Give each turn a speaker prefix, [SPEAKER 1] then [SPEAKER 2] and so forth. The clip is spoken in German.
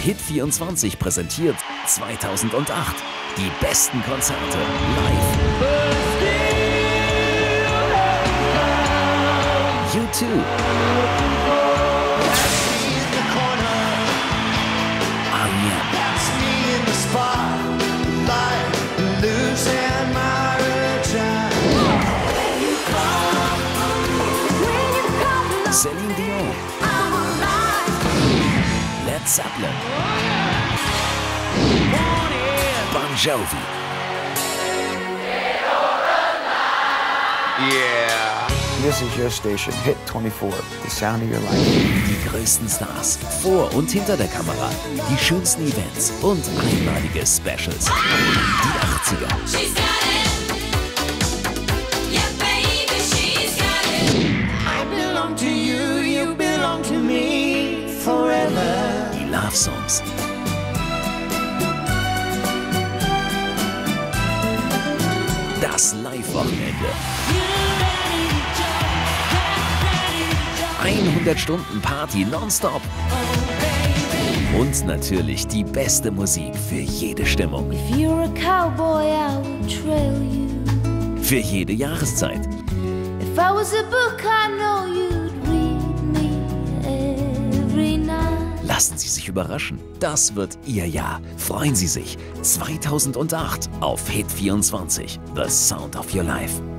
[SPEAKER 1] Hit24 präsentiert 2008 die besten Konzerte live. U2. R.E.M. Celine Led Zeppelin. Bon Jovi.
[SPEAKER 2] Yeah.
[SPEAKER 3] This is your station, Hit 24, the sound of your life.
[SPEAKER 1] Die größten Stars vor und hinter der Kamera, die schönsten Events und einmalige Specials. Die 80er, Love Songs. Das Live-Wochenende. 100 Stunden Party nonstop. Und natürlich die beste Musik für jede Stimmung.
[SPEAKER 4] You.
[SPEAKER 1] Für jede Jahreszeit.
[SPEAKER 4] If I was a book, I know you'd
[SPEAKER 1] Lassen Sie sich überraschen. Das wird Ihr Jahr. Freuen Sie sich. 2008 auf Hit 24. The Sound of Your Life.